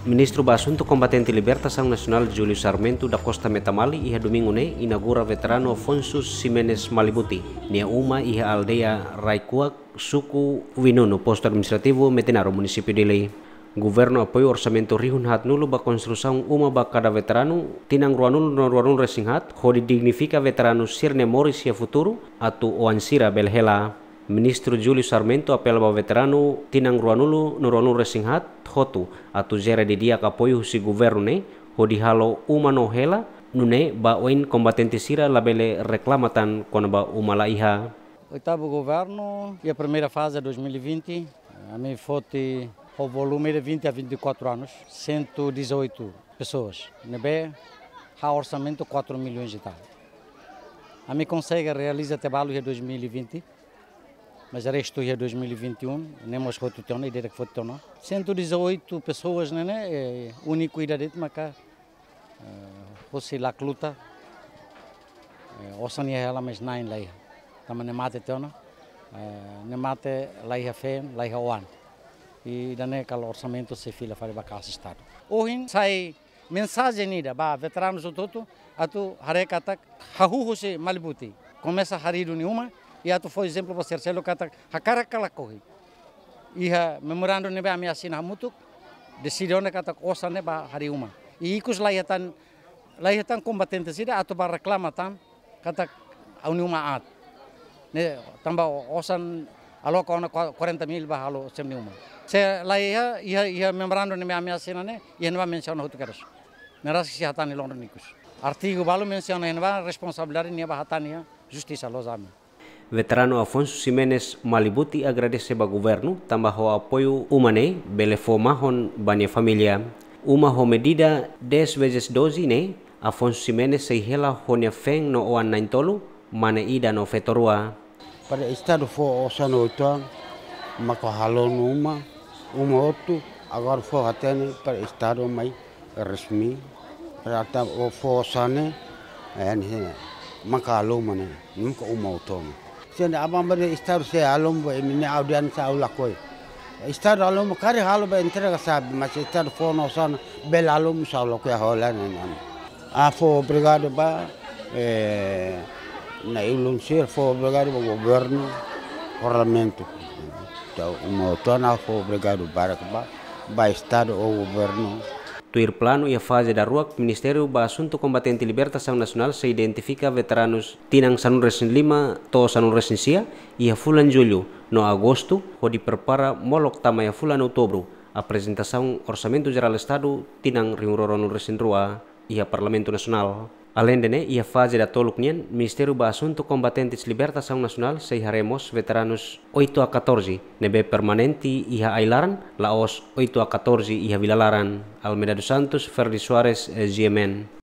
Ministro Basunto Combatente Libertação Nacional Júlio Sarmento da Costa Metamali iha domingo ne inaugura veterano Afonso Simenes Malibuti, nia uma iha aldeia Raikuak, suku Winunu, posto administrativo Metenaro, município de Lei. Governo apoio orçamento rihun hat nulu ba construção uma ba cada veterano tinang ruanul no ruanul resinghat hodi dignifica veterano sirne moris ya futuro atu oansira belhela Ministro Júlio Sarmento apela ao veterano tinang ruanulu no ruanulu resinghat hotu atu zera de dia apoio si governo ne hodi halo uma no hela nune ba oin combatente sira labele reclamatan con ba uma laiha. Oitavo governo e a primeira fase é 2020. A mim foi o volume de 20 a 24 anos, 118 pessoas. Nebe, há orçamento 4 milhões de tal. A mim consegue realizar trabalho em 2020 mas resto é 2021, nem mais roto tona, ideia que foi tona. 118 pessoas, né, né, é único idade mas cá, fosse lá luta, osan ia ela mas nine lá, também nem mate tona, nem mate lá ia fé, lá ia one. E daí kalau orçamento se fila para bacar estado. Hoje sai mensagem nida, ba veteranos o toto, atu harekatak hahu se malibuti. Começa a harido nenhuma, e atu foi exemplo para ser selo kata hakara kala kohi iha memorando ne ba mi asina mutuk decidiu ne kata kosa ne ba hari uma. E ikus layatan layatan combatente sida atu ba reclama tam kata uma at. Ne tamba osan alo kona 40 mil ba halo semni uma. Se laiha iha iha memorando ne mi asina ne iha ne menciona hutu keras meras kesehatan ni london ikus. Artigo balu menciona ba responsabilidade ne ba hatania justiça losami Veterano Afonso Simenes Malibuti agradece ao governo, também o apoio humano, belefo mahon banya família. Uma medida 10 vezes 12 ne, Afonso Simenes se hela honia feng no oan naintolo, mana ida no fetorua. Para estado fo osano ituang, maka halon uma, uma otu, agora fo hatene para estado mai resmi, para ta o fo osane, yani maka halomane, nunca uma otoma. sen apa bari istar se alum bo emini audian sa aula koi. istar alum kare halu ba entere ga istar fono son bel alum sa aula koi hola nan afo brigade ba eh, na ilun sir fo brigade ba governo parlamento to mo na fo brigade barak ba ba istar o governo Tuir plano e a fase da rua Ministerio do Assunto Combatente e Libertação Nacional se identifica veteranos tinang Sanun resin Lima to Sanun resin Sia e a fulan julho, no agosto, onde prepara molok tama a fulan outubro a apresentação Orçamento Geral Estado tinang Rio Rorono resin Rua e a Parlamento Nacional. Alén de ne, ia falle da toluk nien, Ministeru ba Asunto Combatentes Libertação Nacional se haremos veteranos 8 a 14, nebe permanente iha ailaran, laos 8 a 14 iha vilalaran, Almeida dos Santos, Ferdi Soares, e eh, Ziemen.